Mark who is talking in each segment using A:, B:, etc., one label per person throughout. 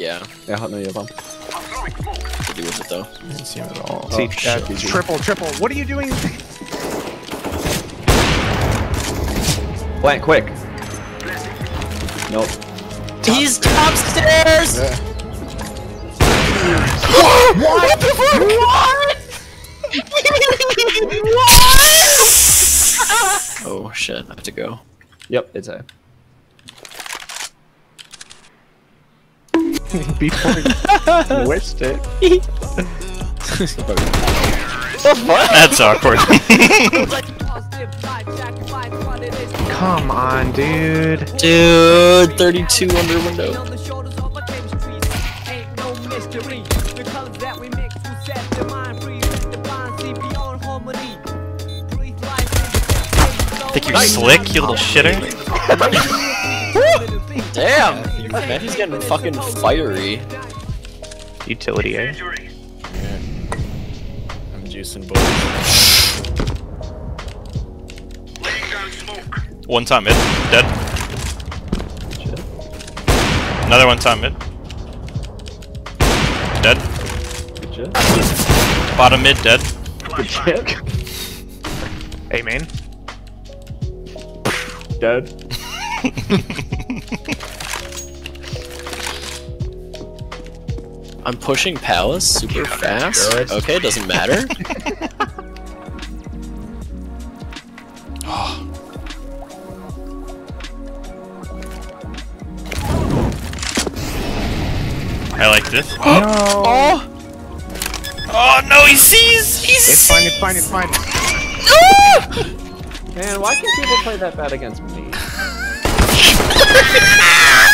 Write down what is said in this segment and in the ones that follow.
A: Yeah,
B: Jag har nu jobbar.
A: to do with it though.
C: Didn't see him at all.
B: Oh,
D: See, uh,
B: shit, BG.
D: triple, triple. What are you doing?
B: Plant quick. Nope.
A: He's upstairs.
C: What what the fuck?
A: Oh shit, I have to go.
B: Yep, it's A.
D: Before you wished it.
C: That's awkward.
D: Come on, dude.
A: Dude, 32 under window.
C: Think you're slick, you little shitter?
A: Damn, man, he's getting fucking fiery.
D: Utility, eh?
E: I'm juicing boys.
C: One time mid, dead. Another one time mid. Dead.
B: Good shit.
C: Bottom mid, dead.
B: Good shit.
D: Hey, man.
B: Dead.
A: I'm pushing Palace super fast. Okay, it doesn't matter.
C: I like this.
D: No.
C: Oh! Oh no, he sees! He
D: It's fine, it's fine, it's fine.
B: Man, why can people play that bad against me?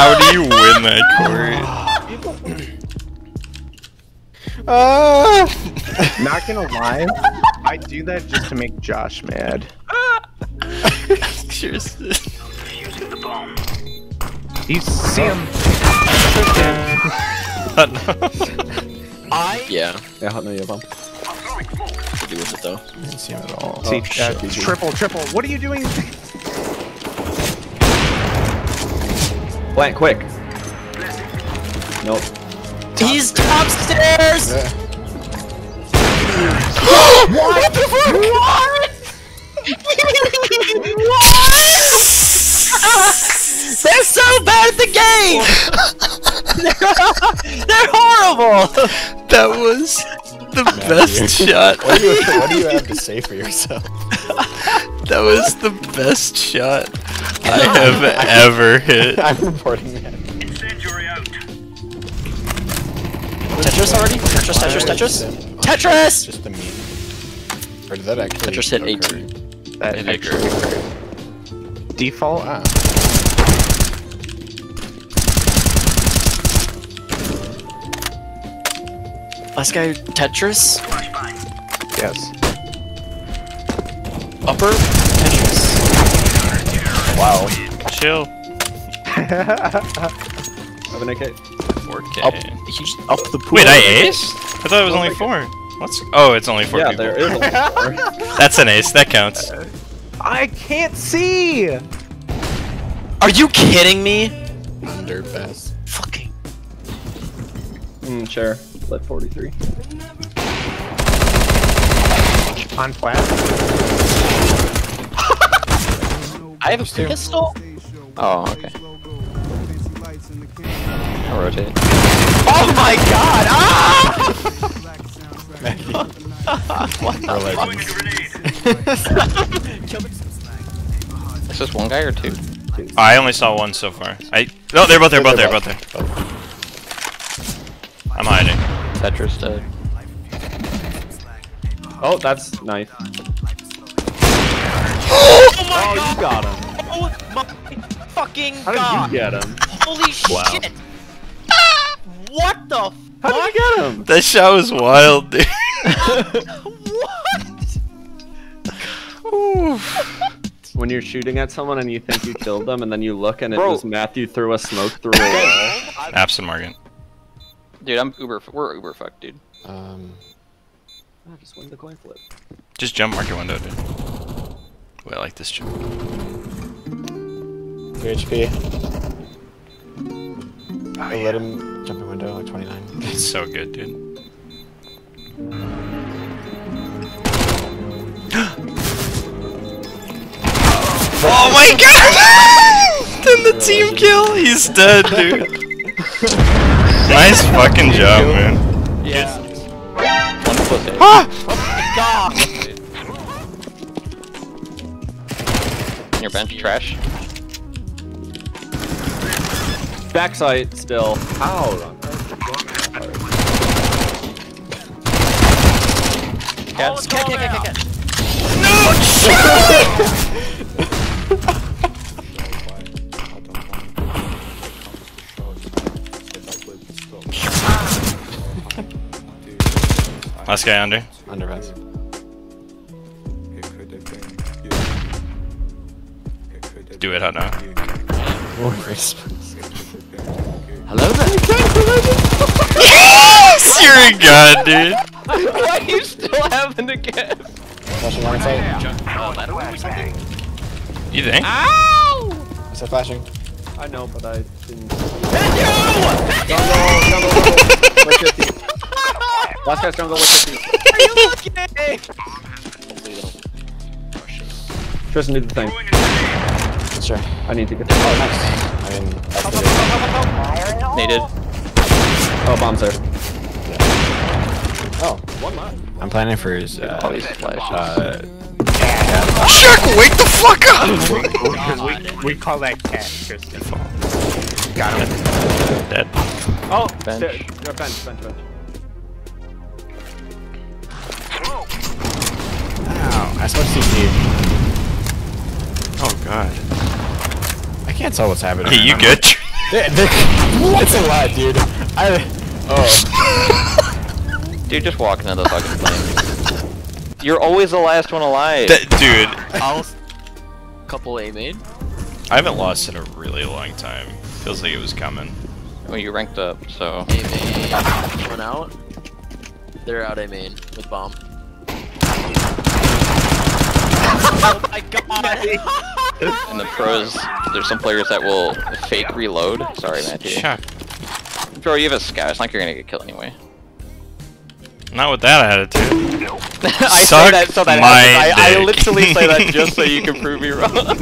C: How do you win that, Corey?
D: Not gonna lie, I do that just to make Josh mad.
C: Seriously.
D: You see him?
A: I yeah,
B: Jag har nu jobbar.
A: to do with it though.
C: Didn't see him at all.
D: See, uh,
A: shit.
D: triple, triple. What are you doing?
B: Plant quick. Nope.
A: He's upstairs.
C: what the fuck?
A: They're so bad at the game. They're horrible.
C: That was the best shot.
E: What do, you, what do you have to say for yourself?
C: That was the best shot I have ever hit.
E: I'm reporting that.
A: Tetris already? Tetris, Tetris, Tetris. Tetris.
E: Just the meme. Or did that actually?
A: Tetris hit
E: occur?
A: 18.
D: That
C: It
D: actually occurred. Default?
E: Wow.
A: Last guy, Tetris.
D: Yes.
A: Upper, Tetris.
E: Wow.
C: Chill.
B: I have an AK.
C: 4K.
A: Up, he's up the pool.
C: Wait, I aced? I thought it was only four. What's? Oh, it's only four
B: Yeah,
C: people.
B: there is a lot more.
C: That's an ace. That counts.
D: I can't see!
A: Are you kidding me?
E: Dirt fast.
A: Fucking.
B: Mm, sure. Lit 43.
D: On flat.
A: I have a pistol.
E: Oh, okay. I'll rotate.
A: Oh my god! Ah!
E: Is this one guy or two?
C: I only saw one so far. I. No, they're both there. Both there. Both there. I'm hiding.
E: Tetris dead.
B: Oh, that's nice.
A: Oh my
B: Oh,
A: god!
B: you got him.
A: Oh my fucking
B: How
A: god!
B: did you get him?
A: Holy
C: Wow.
A: shit! What the
B: How did you get him?
C: That shot was wild, dude.
A: What?
B: When you're shooting at someone and you think you killed them, and then you look and it was Matthew threw a smoke through a wall.
C: Absent Morgan.
E: Dude, I'm uber. We're uber fucked, dude.
F: Um,
B: Oh, just win the coin flip.
C: Just jump market window, dude. Wait, I like this jump.
F: 3 HP. I let him jump in window, like 29.
C: It's so good, dude. oh my god! then the team kill! He's dead, dude. nice fucking job, man.
E: Yeah. One pussy.
C: Ah!
E: Your bench trash.
B: Backside still. Ow.
E: Cats.
A: Cat, cat, cat, cat, cat.
C: Last guy under.
F: Under fence.
C: Do it, hot now.
A: Hello there.
C: yes! You're a god, dude.
E: Why are you still having to guess?
F: Flashing one inside.
A: Oh, that works.
C: You think?
F: I said flashing.
B: I know, but I didn't. Last guy's jungle with 50. Tristan, do the thing.
F: Sure.
B: I need to get the.
F: Oh, nice. I mean, that's the
E: Needed.
B: Oh, bombs there.
F: Oh, I'm planning for his, uh,
E: All these flashes.
F: uh,
C: Shark, wake the fuck up!
D: we, we call that cat, Tristan.
F: got him.
C: Dead.
B: Oh,
E: Bench.
B: bench. No, bench, bench, bench.
F: Ow, I smoked CP.
C: Oh god.
F: I can't tell what's happening.
C: Hey, you
F: I'm
C: good?
F: Like, it's a lot, dude. I, oh.
E: Dude, just walk into the fucking flame. You're always the last one alive.
C: That- dude,
A: I'll. Couple A main.
C: I haven't lost in a really long time. Feels like it was coming.
E: well, you ranked up, so.
A: A main. One out. They're out A main with bomb. Oh my god!
E: In the pros, there's some players that will fake reload. Sorry, Matthew.
C: Chuck.
E: Bro, you have a scout. It's not like you're gonna get killed anyway.
C: Not with that attitude.
E: I
C: Suck
E: say that so that
C: my.
E: I, I literally say that just so you can prove me wrong.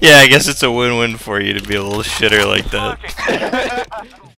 C: Yeah, I guess it's a win-win for you to be a little shitter like that.